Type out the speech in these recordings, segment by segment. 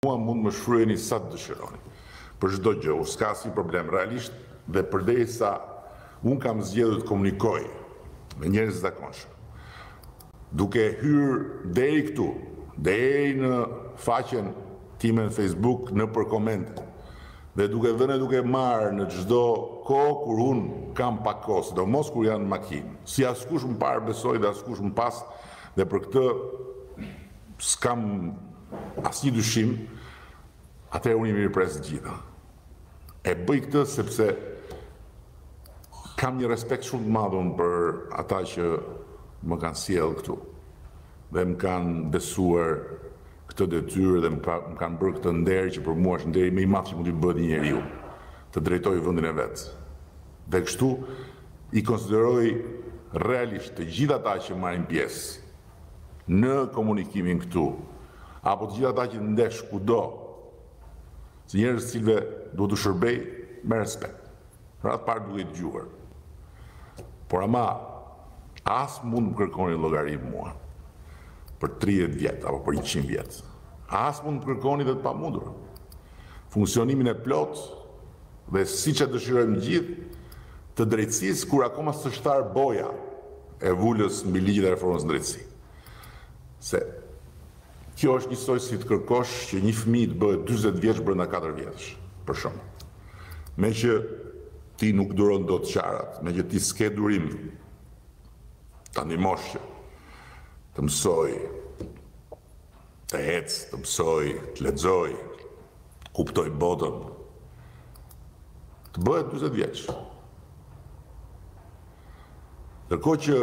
Mua mund të më shfryeni sa të dëshironi për çdo gjë, unë s'ka asnjë problem realisht dhe përderisa unë kam zgjedhur të komunikoj me njerëz të zakonshëm, duke hyrë deri këtu, deri në faqen time në Facebook nëpër komente dhe duke dhënë e duke marrë në çdo kohë kur unë kam pak kohë, sidomos kur jam në makinë. Si askush më parë besoj dhe askush më pas dhe për këtë s'kam Asnjë dyshim, atëherë unë i mirëpres të gjitha. E bëj këtë sepse kam një respekt shumë të madh unë për ata që më kanë sjellë këtu dhe më kanë besuar këtë detyrë dhe më kanë bërë këtë nder që për mua është nderi më i madh që mund t'i bëhet një njeriu, të drejtoj vendin e vet. Dhe kështu i konsideroj realisht të gjithë ata që marrin pjesë Në komunikimin këtu, apo të gjithë ata që ndesh kudo, si njerëz të cilëve duhet t'u shërbej me respekt. Radhë të parë duke dëgjuar. Por ama as mund të më kërkoni llogari mua për 30 vjet apo për 100 vjet. As mund të më kërkoni dhe të pamundur. Funksionimin e plotë dhe siç e dëshirojmë të gjithë të drejtësisë kur akoma s'është tharë boja e vulës mbi ligjin e reformës në drejtësi. Se kjo është njësoj si të kërkosh që një fëmijë të bëhet 40 vjeç brenda 4 vjetësh, për shembull. Meqë ti nuk duron dot të qarat, meqë ti s'ke durim ta ndihmosh që të mësoj të ecë, të mësoj të lexoj, të kuptoj botën. Të bëhet 40 vjeç. Ndërkohë që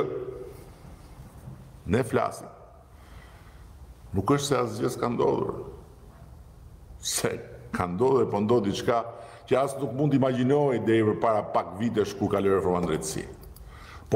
ne flasim, nuk është se asgjë s'ka ndodhur. Se ka ndodhur dhe po ndodh diçka që as nuk mund të imagjinohej deri përpara pak vitesh kur kaloi reforma në drejtësi. Po